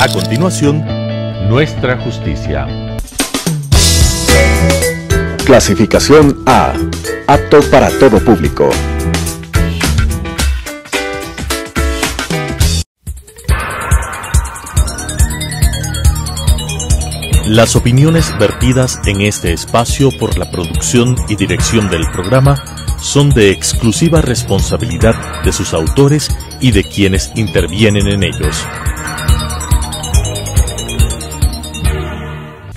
A continuación, Nuestra Justicia. Clasificación A. Apto para todo público. Las opiniones vertidas en este espacio por la producción y dirección del programa son de exclusiva responsabilidad de sus autores y de quienes intervienen en ellos.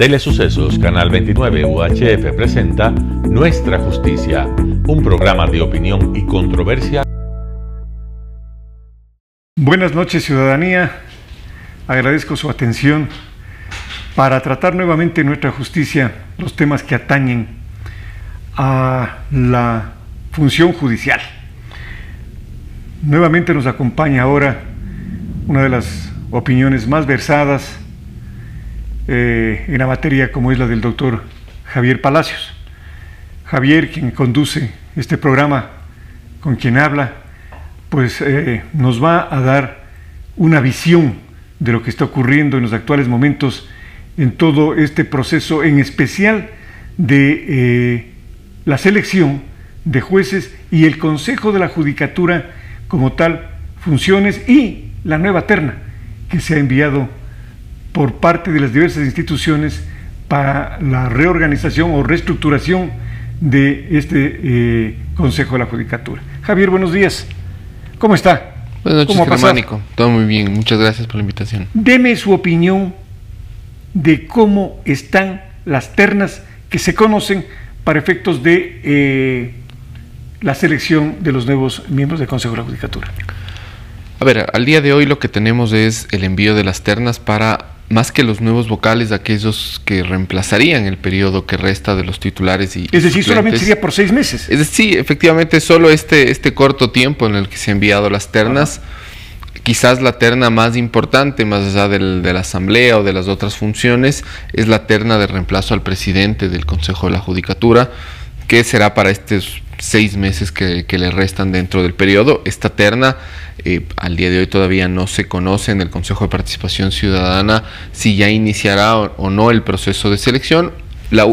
Telesucesos Canal 29 UHF presenta Nuestra Justicia, un programa de opinión y controversia. Buenas noches ciudadanía, agradezco su atención para tratar nuevamente nuestra justicia los temas que atañen a la función judicial. Nuevamente nos acompaña ahora una de las opiniones más versadas eh, en la materia como es la del doctor Javier Palacios. Javier, quien conduce este programa, con quien habla, pues eh, nos va a dar una visión de lo que está ocurriendo en los actuales momentos en todo este proceso, en especial de eh, la selección de jueces y el Consejo de la Judicatura como tal, funciones y la nueva terna que se ha enviado por parte de las diversas instituciones para la reorganización o reestructuración de este eh, Consejo de la Judicatura. Javier, buenos días. ¿Cómo está? Buenas noches, Germánico. Todo muy bien. Muchas gracias por la invitación. Deme su opinión de cómo están las ternas que se conocen para efectos de eh, la selección de los nuevos miembros del Consejo de la Judicatura. A ver, al día de hoy lo que tenemos es el envío de las ternas para más que los nuevos vocales, aquellos que reemplazarían el periodo que resta de los titulares y Es decir, solamente sería por seis meses. Es decir, sí, efectivamente, solo este, este corto tiempo en el que se han enviado las ternas quizás la terna más importante, más allá del, de la asamblea o de las otras funciones, es la terna de reemplazo al presidente del Consejo de la Judicatura, que será para estos seis meses que, le restan dentro del periodo. Esta terna eh, al día de hoy todavía no se conoce en el Consejo de Participación Ciudadana si ya iniciará o no el proceso de selección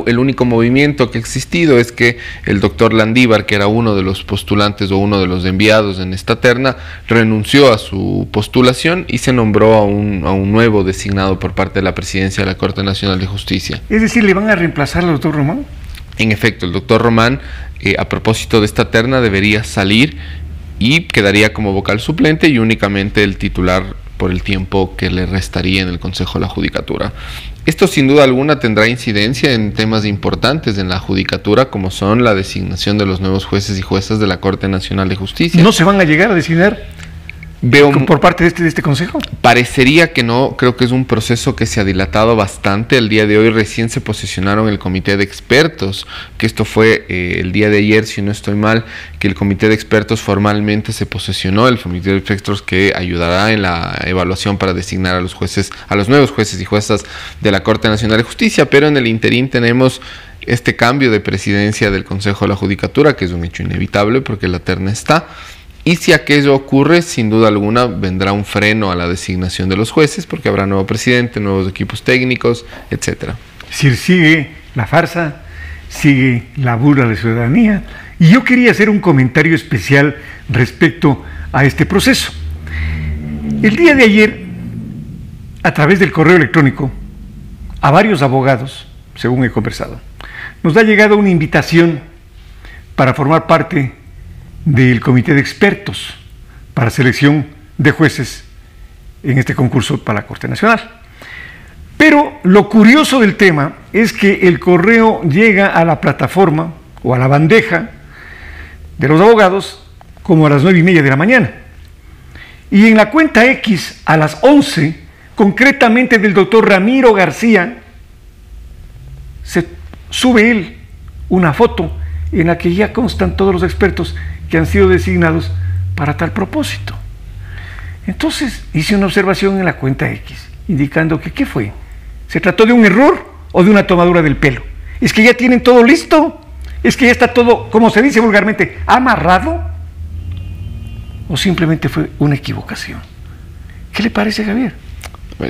el único movimiento que ha existido es que el doctor Landívar, que era uno de los postulantes o uno de los enviados en esta terna, renunció a su postulación y se nombró a un, a un nuevo designado por parte de la presidencia de la Corte Nacional de Justicia. Es decir, ¿le van a reemplazar al doctor Román? En efecto, el doctor Román, eh, a propósito de esta terna, debería salir y quedaría como vocal suplente y únicamente el titular por el tiempo que le restaría en el Consejo de la Judicatura. Esto sin duda alguna tendrá incidencia en temas importantes en la judicatura como son la designación de los nuevos jueces y juezas de la Corte Nacional de Justicia. ¿No se van a llegar a designar? Veo, por parte de este, de este consejo? Parecería que no, creo que es un proceso que se ha dilatado bastante. El día de hoy recién se posicionaron el comité de expertos, que esto fue eh, el día de ayer, si no estoy mal, que el comité de expertos formalmente se posicionó, el comité de expertos que ayudará en la evaluación para designar a los jueces, a los nuevos jueces y juezas de la Corte Nacional de Justicia, pero en el interín tenemos este cambio de presidencia del Consejo de la Judicatura, que es un hecho inevitable porque la terna está. Y si aquello ocurre, sin duda alguna vendrá un freno a la designación de los jueces, porque habrá nuevo presidente, nuevos equipos técnicos, etc. Si sigue la farsa, sigue la burla de ciudadanía. Y yo quería hacer un comentario especial respecto a este proceso. El día de ayer, a través del correo electrónico, a varios abogados, según he conversado, nos ha llegado una invitación para formar parte del Comité de Expertos para Selección de Jueces en este concurso para la Corte Nacional. Pero lo curioso del tema es que el correo llega a la plataforma o a la bandeja de los abogados como a las nueve y media de la mañana. Y en la cuenta X a las 11, concretamente del doctor Ramiro García, se sube él una foto en la que ya constan todos los expertos que han sido designados para tal propósito. Entonces hice una observación en la cuenta X, indicando que ¿qué fue? ¿Se trató de un error o de una tomadura del pelo? ¿Es que ya tienen todo listo? ¿Es que ya está todo, como se dice vulgarmente, amarrado? ¿O simplemente fue una equivocación? ¿Qué le parece, Javier?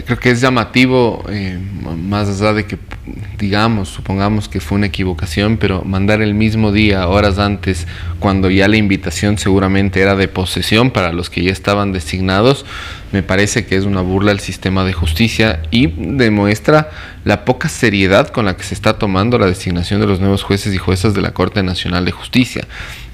Creo que es llamativo, eh, más allá de que, digamos, supongamos que fue una equivocación, pero mandar el mismo día, horas antes, cuando ya la invitación seguramente era de posesión para los que ya estaban designados, me parece que es una burla al sistema de justicia y demuestra la poca seriedad con la que se está tomando la designación de los nuevos jueces y juezas de la Corte Nacional de Justicia.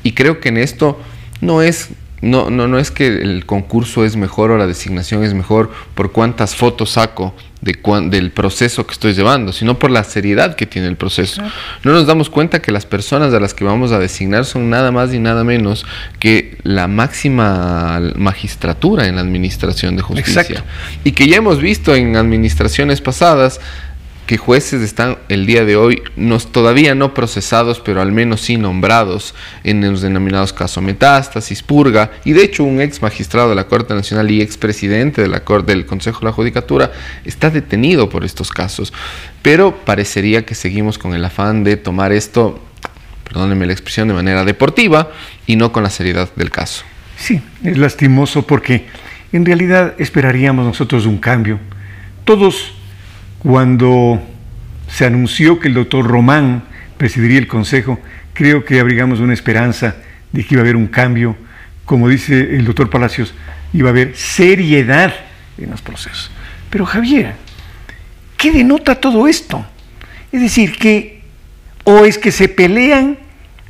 Y creo que en esto no es no, no, no es que el concurso es mejor o la designación es mejor por cuántas fotos saco de del proceso que estoy llevando, sino por la seriedad que tiene el proceso. No nos damos cuenta que las personas a las que vamos a designar son nada más y nada menos que la máxima magistratura en la administración de justicia. Y que ya hemos visto en administraciones pasadas que jueces están el día de hoy todavía no procesados, pero al menos sí nombrados en los denominados casos metástasis, purga, y de hecho un ex magistrado de la Corte Nacional y ex presidente de la del Consejo de la Judicatura está detenido por estos casos. Pero parecería que seguimos con el afán de tomar esto, perdónenme la expresión, de manera deportiva y no con la seriedad del caso. Sí, es lastimoso porque en realidad esperaríamos nosotros un cambio. Todos cuando se anunció que el doctor Román presidiría el Consejo, creo que abrigamos una esperanza de que iba a haber un cambio. Como dice el doctor Palacios, iba a haber seriedad en los procesos. Pero Javier, ¿qué denota todo esto? Es decir, que o es que se pelean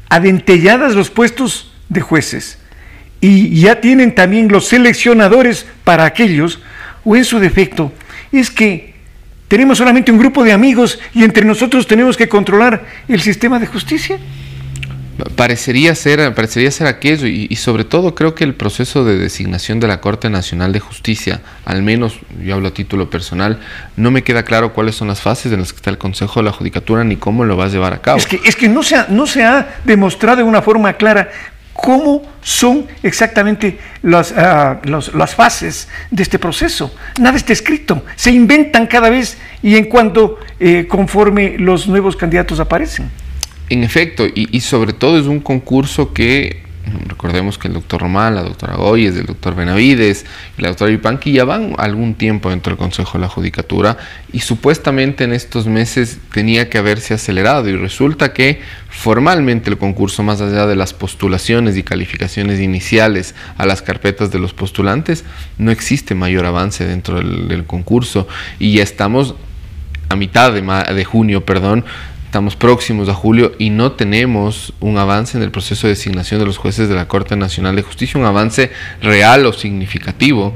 adentelladas los puestos de jueces y ya tienen también los seleccionadores para aquellos, o en su defecto, es que tenemos solamente un grupo de amigos y entre nosotros tenemos que controlar el sistema de justicia. Parecería ser, parecería ser aquello y, sobre todo creo que el proceso de designación de la Corte Nacional de Justicia, al menos yo hablo a título personal, no me queda claro cuáles son las fases en las que está el Consejo de la Judicatura ni cómo lo va a llevar a cabo. Es que, es que no, se ha, no se ha demostrado de una forma clara cómo son exactamente ah, las, fases de este proceso. Nada está escrito, se inventan cada vez y en cuanto eh, conforme los nuevos candidatos aparecen. En efecto, y, sobre todo es un concurso que Recordemos que el doctor Román, la doctora Goyes, el doctor Benavides y la doctora Yupanqui ya van algún tiempo dentro del Consejo de la Judicatura y supuestamente en estos meses tenía que haberse acelerado y resulta que formalmente el concurso, más allá de las postulaciones y calificaciones iniciales a las carpetas de los postulantes, no existe mayor avance dentro del, concurso. Y ya estamos a mitad de, de junio, perdón, Estamos próximos a julio y no tenemos un avance en el proceso de designación de los jueces de la Corte Nacional de Justicia, un avance real o significativo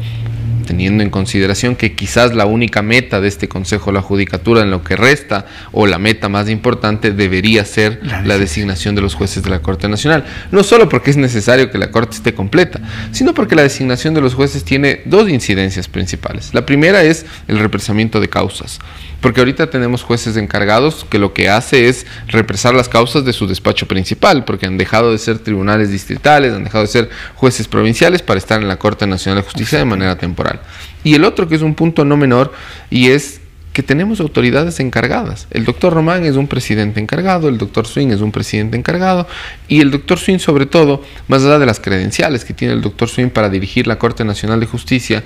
teniendo en consideración que quizás la única meta de este Consejo de la Judicatura en lo que resta, o la meta más importante, debería ser la, designación de los jueces de la Corte Nacional. No solo porque es necesario que la Corte esté completa, sino porque la designación de los jueces tiene dos incidencias principales. La primera es el represamiento de causas. Porque ahorita tenemos jueces encargados que lo que hace es represar las causas de su despacho principal, porque han dejado de ser tribunales distritales, han dejado de ser jueces provinciales para estar en la Corte Nacional de Justicia de manera temporal. Y el otro que es un punto no menor y es que tenemos autoridades encargadas. El doctor Román es un presidente encargado, el doctor Swing es un presidente encargado y el doctor Swing sobre todo, más allá de las credenciales que tiene el doctor Swing para dirigir la Corte Nacional de Justicia,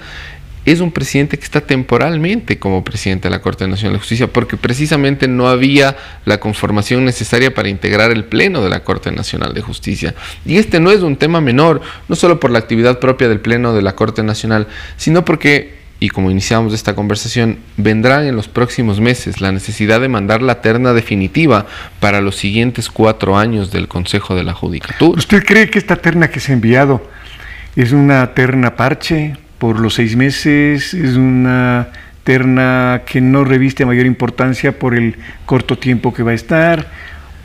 es un presidente que está temporalmente como presidente de la Corte Nacional de Justicia, porque precisamente no había la conformación necesaria para integrar el Pleno de la Corte Nacional de Justicia. Y este no es un tema menor, no solo por la actividad propia del Pleno de la Corte Nacional, sino porque, y como iniciamos esta conversación, vendrá en los próximos meses la necesidad de mandar la terna definitiva para los siguientes cuatro años del Consejo de la Judicatura. ¿Usted cree que esta terna que se ha enviado es una terna parche? Por los seis meses, es una terna que no reviste mayor importancia por el corto tiempo que va a estar,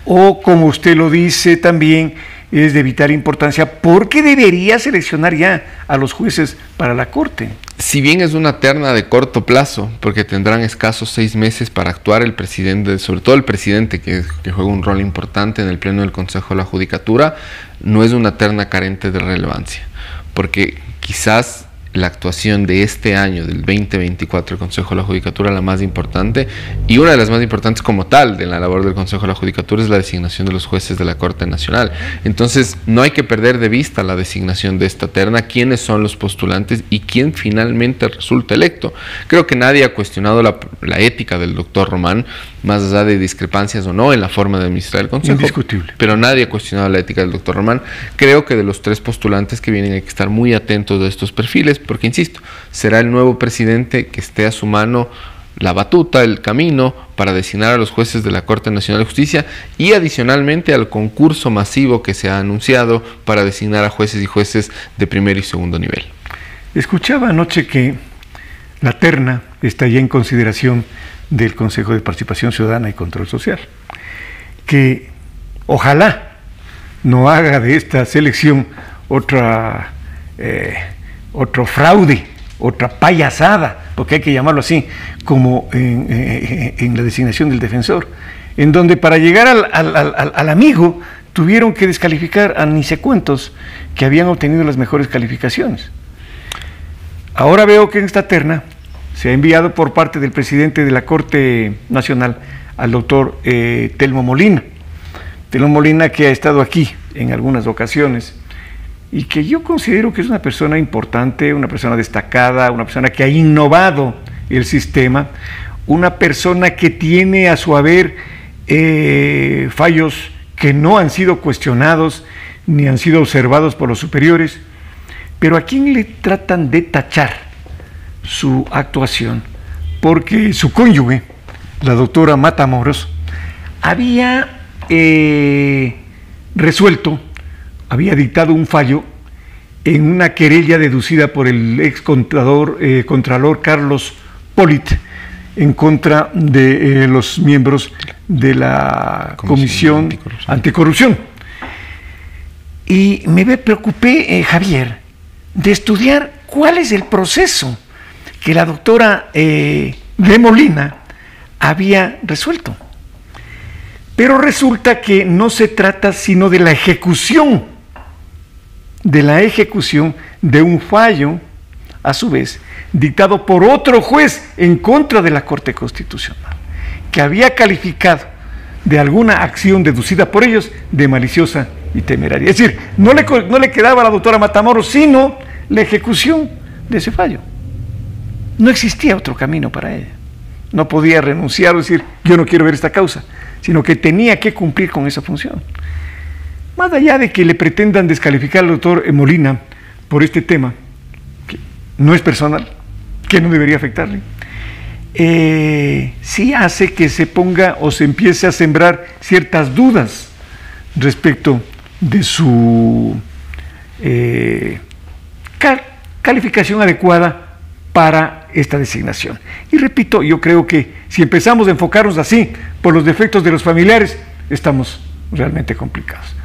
o como usted lo dice también, es de vital importancia porque debería seleccionar ya a los jueces para la Corte. Si bien es una terna de corto plazo, porque tendrán escasos seis meses para actuar el presidente, sobre todo el presidente que, que juega un rol importante en el Pleno del Consejo de la Judicatura, no es una terna carente de relevancia, porque quizás la actuación de este año, del 2024, el Consejo de la Judicatura, la más importante, y una de las más importantes como tal de la labor del Consejo de la Judicatura es la designación de los jueces de la Corte Nacional. Entonces, no hay que perder de vista la designación de esta terna, quiénes son los postulantes y quién finalmente resulta electo. Creo que nadie ha cuestionado la, la ética del doctor Román, más allá de discrepancias o no en la forma de administrar el Consejo. Indiscutible. Pero nadie ha cuestionado la ética del doctor Román. Creo que de los tres postulantes que vienen hay que estar muy atentos a estos perfiles, porque, insisto, será el nuevo presidente que esté a su mano la batuta, el camino para designar a los jueces de la Corte Nacional de Justicia y adicionalmente al concurso masivo que se ha anunciado para designar a jueces y jueces de primer y segundo nivel. Escuchaba anoche que la terna está ya en consideración del Consejo de Participación Ciudadana y Control Social, que ojalá no haga de esta selección otra, eh, otro fraude, otra payasada, porque hay que llamarlo así, como en, eh, la designación del defensor, en donde para llegar al, amigo tuvieron que descalificar a ni sé cuántos que habían obtenido las mejores calificaciones. Ahora veo que en esta terna se ha enviado por parte del presidente de la Corte Nacional al doctor eh, Telmo Molina. Telmo Molina que ha estado aquí en algunas ocasiones y que yo considero que es una persona importante, una persona destacada, una persona que ha innovado el sistema, una persona que tiene a su haber eh, fallos que no han sido cuestionados ni han sido observados por los superiores, pero a quién le tratan de tachar su actuación, porque su cónyuge, la doctora Matamoros, había eh, resuelto, había dictado un fallo en una querella deducida por el ex contador, eh, contralor Carlos Polit en contra de eh, los miembros de la Comisión, Comisión Anticorrupción. Anticorrupción. Y me preocupé, Javier, de estudiar cuál es el proceso que la doctora eh, había resuelto. Pero resulta que no se trata sino de la ejecución, de la ejecución de un fallo, a su vez, dictado por otro juez en contra de la Corte Constitucional, que había calificado de alguna acción deducida por ellos de maliciosa y temeraria. Es decir, no le, no le quedaba a la doctora Matamoros sino la ejecución de ese fallo. No existía otro camino para ella. No podía renunciar o decir, yo no quiero ver esta causa, sino que tenía que cumplir con esa función. Más allá de que le pretendan descalificar al doctor Molina por este tema, que no es personal, que no debería afectarle, eh, sí hace que se ponga o se empiece a sembrar ciertas dudas respecto de su eh, calificación adecuada para esta designación. Y repito, yo creo que si empezamos a enfocarnos así por los defectos de los familiares, estamos realmente complicados.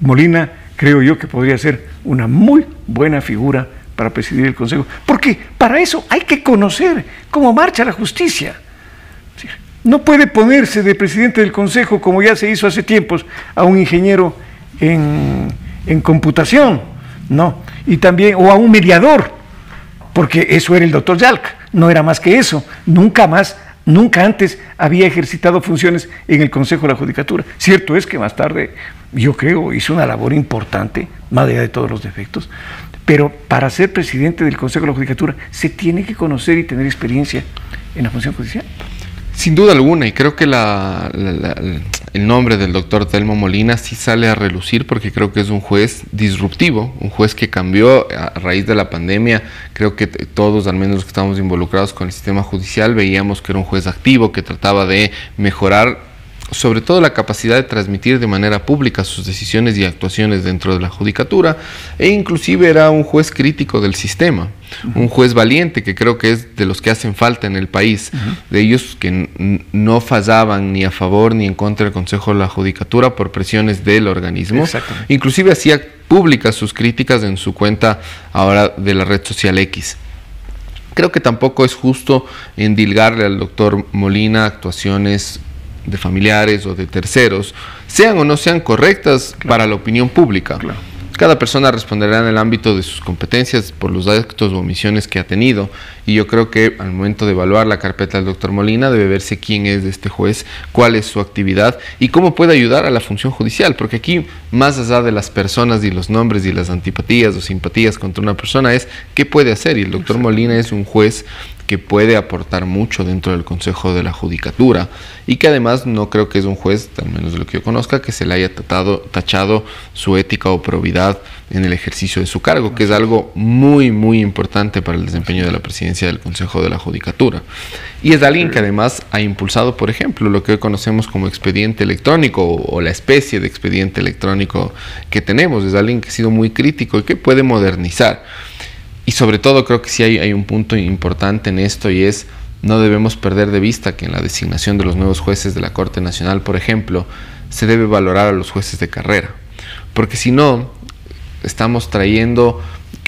Molina creo yo que podría ser una muy buena figura para presidir el Consejo, porque para eso hay que conocer cómo marcha la justicia. No puede ponerse de presidente del Consejo, como ya se hizo hace tiempos, a un ingeniero en, en computación, no, y también, o a un mediador, porque eso era el doctor Yalc, no era más que eso, nunca más, nunca antes había ejercitado funciones en el Consejo de la Judicatura. Cierto es que más tarde, yo creo, hizo una labor importante, más allá de todos los defectos, pero para ser presidente del Consejo de la Judicatura se tiene que conocer y tener experiencia en la función judicial. Sin duda alguna, y creo que la, la, la, el nombre del doctor Telmo Molina sí sale a relucir porque creo que es un juez disruptivo, un juez que cambió a raíz de la pandemia. Creo que todos, al menos los que estamos involucrados con el sistema judicial, veíamos que era un juez activo, que trataba de mejorar sobre todo la capacidad de transmitir de manera pública sus decisiones y actuaciones dentro de la judicatura e inclusive era un juez crítico del sistema, uh -huh. un juez valiente que creo que es de los que hacen falta en el país, uh -huh. de ellos que no fallaban ni a favor ni en contra del Consejo de la Judicatura por presiones del organismo, inclusive hacía públicas sus críticas en su cuenta ahora de la red social X. Creo que tampoco es justo endilgarle al doctor Molina actuaciones de familiares o de terceros, sean o no sean correctas claro. para la opinión pública. Claro. Cada persona responderá en el ámbito de sus competencias por los actos o omisiones que ha tenido y yo creo que al momento de evaluar la carpeta del doctor Molina debe verse quién es este juez, cuál es su actividad y cómo puede ayudar a la función judicial, porque aquí más allá de las personas y los nombres y las antipatías o simpatías contra una persona es qué puede hacer y el doctor Molina es un juez que puede aportar mucho dentro del Consejo de la Judicatura y que además no creo que es un juez, al menos de lo que yo conozca, que se le haya tachado su ética o probidad en el ejercicio de su cargo, que es algo muy, muy importante para el desempeño de la presidencia del Consejo de la Judicatura. Y es alguien que además ha impulsado, por ejemplo, lo que hoy conocemos como expediente electrónico o, la especie de expediente electrónico que tenemos. Es alguien que ha sido muy crítico y que puede modernizar. Y sobre todo creo que sí hay, hay un punto importante en esto y es no debemos perder de vista que en la designación de los nuevos jueces de la Corte Nacional, por ejemplo, se debe valorar a los jueces de carrera. Porque si no, estamos trayendo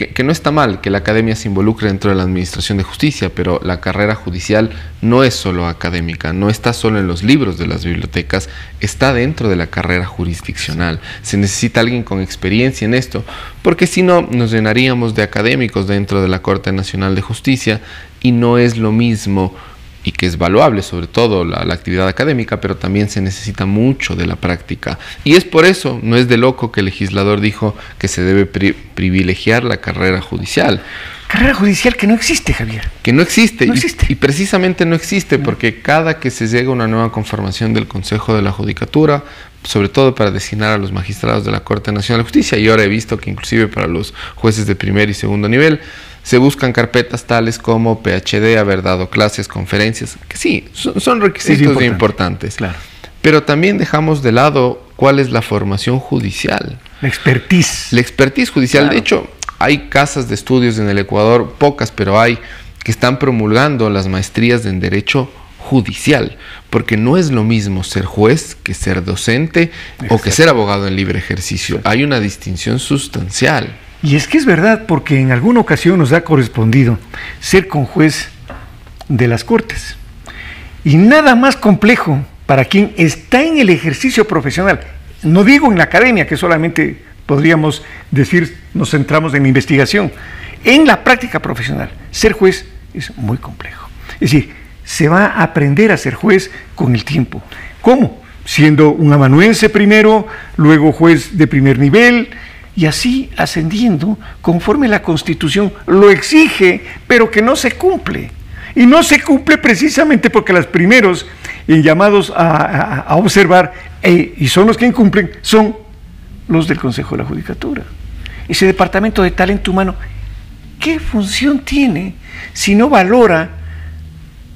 que, no está mal que la academia se involucre dentro de la administración de justicia, pero la carrera judicial no es solo académica, no está solo en los libros de las bibliotecas, está dentro de la carrera jurisdiccional. Se necesita alguien con experiencia en esto, porque si no nos llenaríamos de académicos dentro de la Corte Nacional de Justicia y no es lo mismo y que es valuable, sobre todo la, actividad académica, pero también se necesita mucho de la práctica. Y es por eso, no es de loco que el legislador dijo que se debe privilegiar la carrera judicial. Carrera judicial que no existe, Javier. Que no existe. existe. Y, precisamente no existe porque cada que se llega a una nueva conformación del Consejo de la Judicatura, sobre todo para designar a los magistrados de la Corte Nacional de Justicia, y ahora he visto que inclusive para los jueces de primer y segundo nivel, se buscan carpetas tales como PhD, haber dado clases, conferencias, que sí, son, requisitos importantes. Claro. Pero también dejamos de lado cuál es la formación judicial. La expertise. La expertise judicial. De hecho, hay casas de estudios en el Ecuador, pocas, pero hay, que están promulgando las maestrías en Derecho Judicial, porque no es lo mismo ser juez que ser docente o que ser abogado en libre ejercicio. Hay una distinción sustancial. Y es que es verdad, porque en alguna ocasión nos ha correspondido ser con juez de las Cortes. Y nada más complejo para quien está en el ejercicio profesional, no digo en la academia, que solamente podríamos decir nos centramos en la investigación, en la práctica profesional, ser juez es muy complejo. Es decir, se va a aprender a ser juez con el tiempo. ¿Cómo? Siendo un amanuense primero, luego juez de primer nivel, y así ascendiendo conforme la Constitución lo exige, pero que no se cumple. Y no se cumple precisamente porque los primeros llamados a, observar, eh, y son los que incumplen, son los del Consejo de la Judicatura. Ese departamento de talento humano, ¿qué función tiene si no valora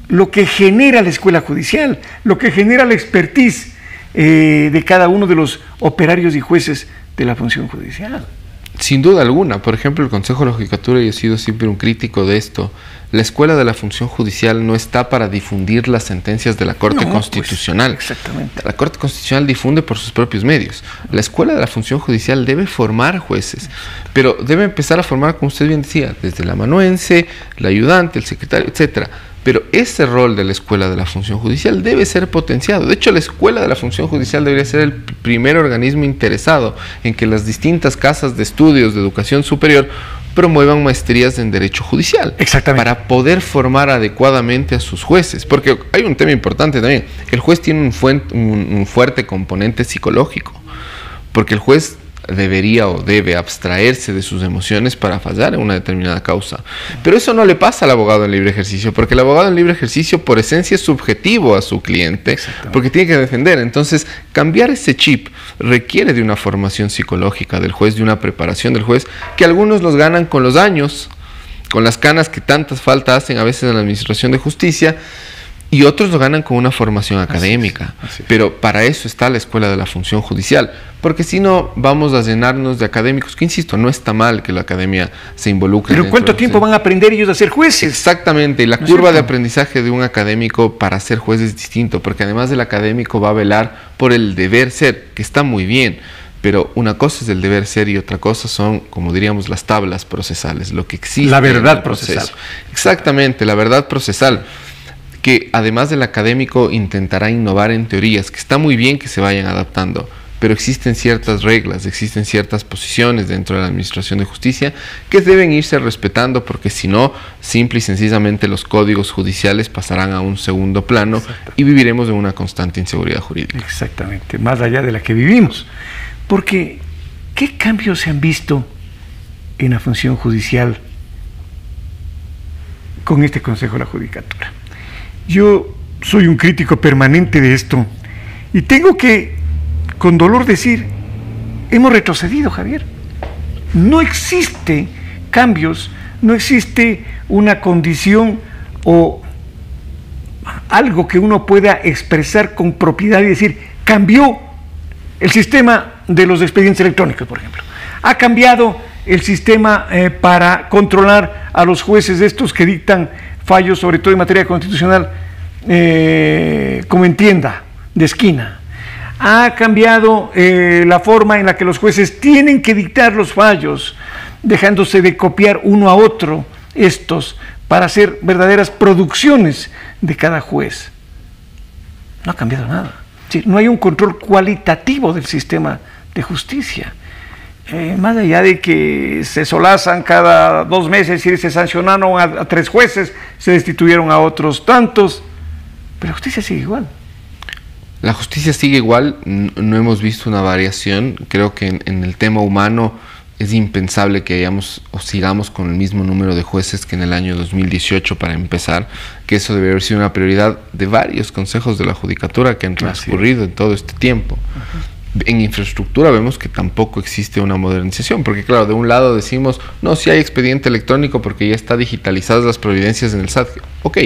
lo que genera la escuela judicial, lo que genera la expertise eh, de cada uno de los operarios y jueces de la función judicial. Sin duda alguna, por ejemplo, el Consejo de la Judicatura, y he sido siempre un crítico de esto, la Escuela de la Función Judicial no está para difundir las sentencias de la Corte pues, Constitucional. exactamente. La Corte Constitucional difunde por sus propios medios. La Escuela de la Función Judicial debe formar jueces, pero debe empezar a formar, como usted bien decía, desde el amanuense, el ayudante, el secretario, etcétera pero ese rol de la Escuela de la Función Judicial debe ser potenciado. De hecho, la Escuela de la Función Judicial debería ser el primer organismo interesado en que las distintas casas de estudios de educación superior promuevan maestrías en Derecho Judicial. Exactamente. Para poder formar adecuadamente a sus jueces. Porque hay un tema importante también. El juez tiene un fuerte componente psicológico. Porque el juez debería o debe abstraerse de sus emociones para fallar en una determinada causa. Pero eso no le pasa al abogado en libre ejercicio, porque el abogado en libre ejercicio por esencia es subjetivo a su cliente, porque tiene que defender. Entonces, cambiar ese chip requiere de una formación psicológica del juez, de una preparación del juez, que algunos los ganan con los años, con las canas que tantas faltas hacen a veces en la administración de justicia, y otros lo ganan con una formación académica. Pero para eso está la Escuela de la Función Judicial. Porque si no, vamos a llenarnos de académicos, que insisto, no está mal que la academia se involucre. Pero ¿cuánto tiempo van a aprender ellos a ser jueces? Exactamente, y la curva de aprendizaje de un académico para ser juez es distinto, porque además del académico va a velar por el deber ser, que está muy bien. Pero una cosa es el deber ser y otra cosa son, como diríamos, las tablas procesales, lo que existe. La verdad procesal. Exactamente, la verdad procesal que además del académico intentará innovar en teorías, que está muy bien que se vayan adaptando, pero existen ciertas reglas, existen ciertas posiciones dentro de la Administración de Justicia que deben irse respetando porque si no, simple y sencillamente los códigos judiciales pasarán a un segundo plano y viviremos en una constante inseguridad jurídica. Exactamente, más allá de la que vivimos. Porque, ¿qué cambios se han visto en la función judicial con este Consejo de la Judicatura? Yo soy un crítico permanente de esto y tengo que con dolor decir, hemos retrocedido, Javier. No existe cambios, no existe una condición o algo que uno pueda expresar con propiedad y decir, cambió el sistema de los expedientes electrónicos, por ejemplo. Ha cambiado el sistema eh, para controlar a los jueces de estos que dictan fallos, sobre todo en materia constitucional, eh, como entienda, de esquina ha cambiado eh, la forma en la que los jueces tienen que dictar los fallos, dejándose de copiar uno a otro estos para hacer verdaderas producciones de cada juez. No ha cambiado nada. no hay un control cualitativo del sistema de justicia. Eh, más allá de que se solazan cada dos meses y se sancionaron a tres jueces, se destituyeron a otros tantos, pero la justicia sigue igual. La justicia sigue igual, no hemos visto una variación. Creo que en, el tema humano es impensable que hayamos o sigamos con el mismo número de jueces que en el año 2018 para empezar, que eso debe haber sido una prioridad de varios consejos de la judicatura que han transcurrido en todo este tiempo. En infraestructura vemos que tampoco existe una modernización, porque claro, de un lado decimos, no, si hay expediente electrónico porque ya está digitalizadas las providencias en el SAT. Ok,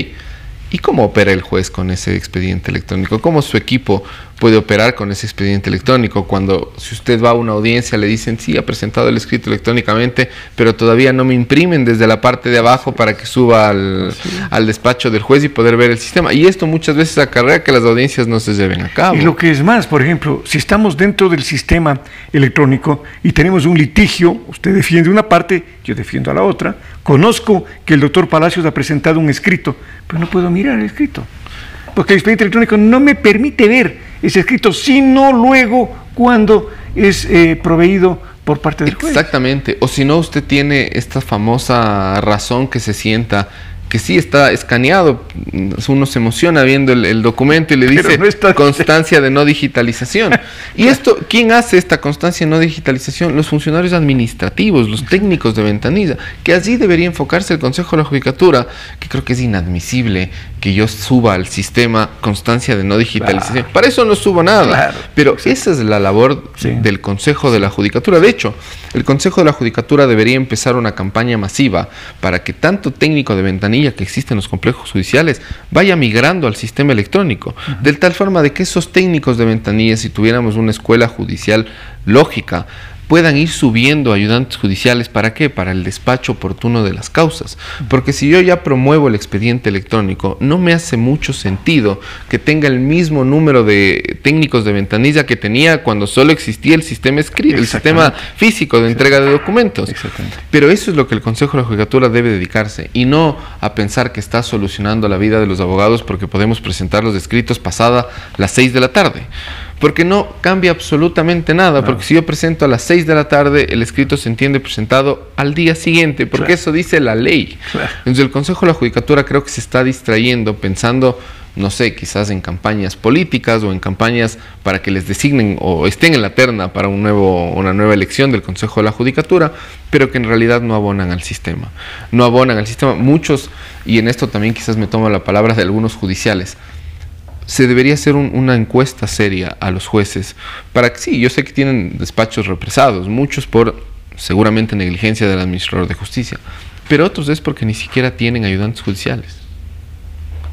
¿Y cómo opera el juez con ese expediente electrónico? ¿Cómo su equipo puede operar con ese expediente electrónico. Cuando si usted va a una audiencia le dicen, sí, ha presentado el escrito electrónicamente, pero todavía no me imprimen desde la parte de abajo para que suba al, al despacho del juez y poder ver el sistema. Y esto muchas veces acarrea que las audiencias no se lleven a cabo. Y lo que es más, por ejemplo, si estamos dentro del sistema electrónico y tenemos un litigio, usted defiende una parte, yo defiendo a la otra, conozco que el doctor Palacios ha presentado un escrito, pero no puedo mirar el escrito porque el expediente electrónico no me permite ver ese escrito, sino luego cuando es eh, proveído por parte del juez. Exactamente, o si no usted tiene esta famosa razón que se sienta que sí está escaneado, uno se emociona viendo el, documento y le dice constancia de no digitalización. y esto, ¿quién hace esta constancia de no digitalización? Los funcionarios administrativos, los técnicos de ventanilla, que así debería enfocarse el Consejo de la Judicatura, que creo que es inadmisible que yo suba al sistema constancia de no digitalización. Para eso no subo nada, pero esa es la labor del Consejo de la Judicatura. De hecho, el Consejo de la Judicatura debería empezar una campaña masiva para que tanto técnico de ventanilla que existe en los complejos judiciales vaya migrando al sistema electrónico, de tal forma de que esos técnicos de ventanilla, si tuviéramos una escuela judicial lógica, puedan ir subiendo ayudantes judiciales. ¿Para qué? Para el despacho oportuno de las causas. Porque si yo ya promuevo el expediente electrónico, no me hace mucho sentido que tenga el mismo número de técnicos de ventanilla que tenía cuando solo existía el sistema escrito, el sistema físico de entrega de documentos. Pero eso es lo que el Consejo de la Judicatura debe dedicarse y no a pensar que está solucionando la vida de los abogados porque podemos presentar los escritos pasada las 6 de la tarde porque no cambia absolutamente nada, porque si yo presento a las 6 de la tarde, el escrito se entiende presentado al día siguiente, porque eso dice la ley. Entonces el Consejo de la Judicatura creo que se está distrayendo pensando, no sé, quizás en campañas políticas o en campañas para que les designen o estén en la terna para un nuevo, una nueva elección del Consejo de la Judicatura, pero que en realidad no abonan al sistema. No abonan al sistema. Muchos, y en esto también quizás me tomo la palabra de algunos judiciales, se debería hacer una encuesta seria a los jueces para que sí, yo sé que tienen despachos represados, muchos por seguramente negligencia del administrador de justicia, pero otros es porque ni siquiera tienen ayudantes judiciales.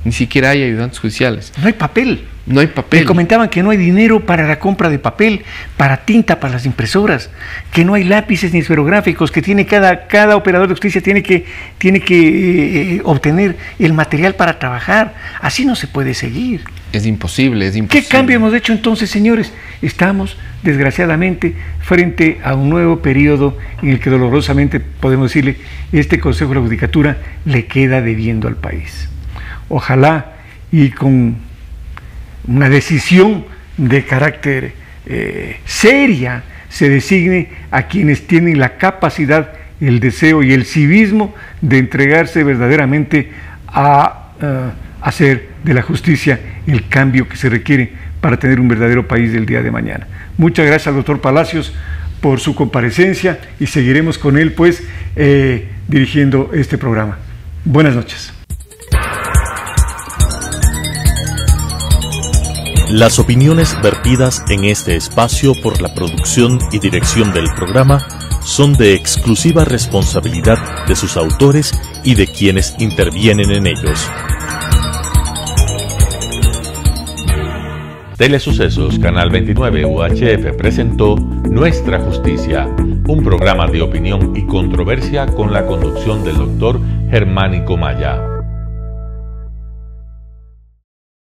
Ni siquiera hay ayudantes judiciales. No hay papel. No hay papel. Me comentaban que no hay dinero para la compra de papel, para tinta para las impresoras, que no hay lápices ni esferográficos, que tiene cada, cada operador de justicia tiene que, tiene que eh, obtener el material para trabajar. Así no se puede seguir. Es imposible, es imposible. ¿Qué cambio hemos hecho entonces, señores? Estamos, desgraciadamente, frente a un nuevo periodo en el que dolorosamente podemos decirle, este Consejo de la Judicatura le queda debiendo al país. Ojalá y con una decisión de carácter eh, seria se designe a quienes tienen la capacidad, el deseo y el civismo de entregarse verdaderamente a eh, hacer de la justicia el cambio que se requiere para tener un verdadero país del día de mañana. Muchas gracias al doctor Palacios por su comparecencia y seguiremos con él pues eh, dirigiendo este programa. Buenas noches. Las opiniones vertidas en este espacio por la producción y dirección del programa son de exclusiva responsabilidad de sus autores y de quienes intervienen en ellos. Telesucesos Canal 29 UHF presentó Nuestra Justicia, un programa de opinión y controversia con la conducción del doctor Germánico Maya.